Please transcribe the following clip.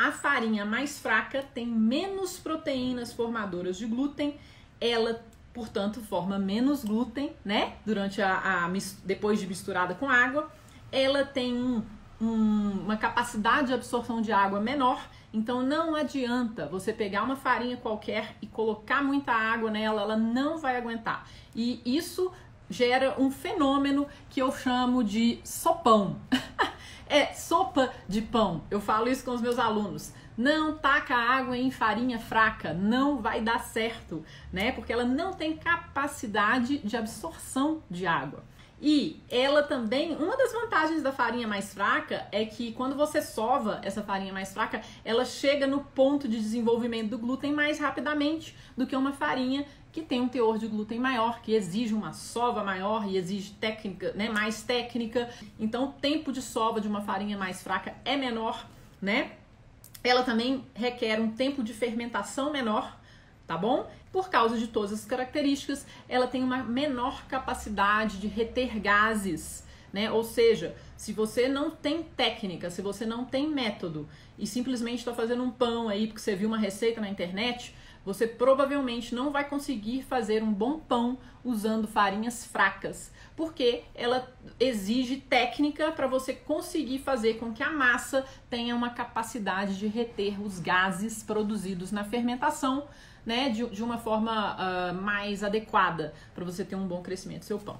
a farinha mais fraca tem menos proteínas formadoras de glúten, ela, portanto, forma menos glúten, né? Durante a, a depois de misturada com água, ela tem um, um, uma capacidade de absorção de água menor. Então não adianta você pegar uma farinha qualquer e colocar muita água nela, ela não vai aguentar. E isso gera um fenômeno que eu chamo de sopão. é sopa de pão. Eu falo isso com os meus alunos. Não taca água em farinha fraca, não vai dar certo, né? Porque ela não tem capacidade de absorção de água. E ela também, uma das vantagens da farinha mais fraca é que quando você sova essa farinha mais fraca, ela chega no ponto de desenvolvimento do glúten mais rapidamente do que uma farinha que tem um teor de glúten maior, que exige uma sova maior e exige técnica, né, mais técnica. Então, o tempo de sova de uma farinha mais fraca é menor, né? Ela também requer um tempo de fermentação menor, tá bom? Por causa de todas as características, ela tem uma menor capacidade de reter gases, né? Ou seja, se você não tem técnica, se você não tem método e simplesmente está fazendo um pão aí porque você viu uma receita na internet, você provavelmente não vai conseguir fazer um bom pão usando farinhas fracas, porque ela exige técnica para você conseguir fazer com que a massa tenha uma capacidade de reter os gases produzidos na fermentação, né, de, de uma forma uh, mais adequada para você ter um bom crescimento do seu pão.